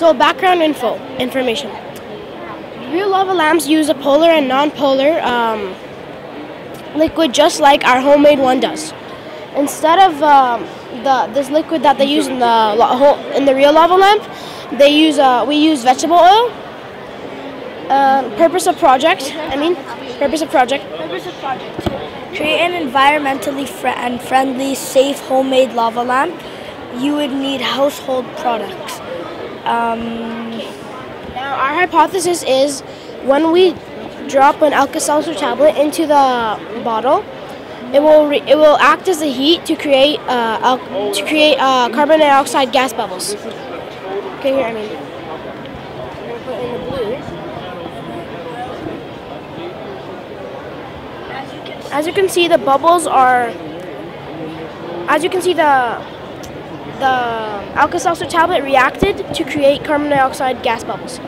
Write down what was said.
So background info information. Real lava lamps use a polar and non-polar um, liquid just like our homemade one does. Instead of um, the this liquid that they use in the in the real lava lamp, they use uh, we use vegetable oil. Uh, purpose of project. I mean, purpose of project. Purpose of project. Create an environmentally fr and friendly, safe homemade lava lamp. You would need household products. Um, now, our hypothesis is when we drop an Alka-Seltzer tablet into the bottle, it will it will act as a heat to create uh, to create uh, carbon dioxide gas bubbles. Okay, here I mean. As you can see, the bubbles are. As you can see, the the Alka-Seltzer tablet reacted to create carbon dioxide gas bubbles.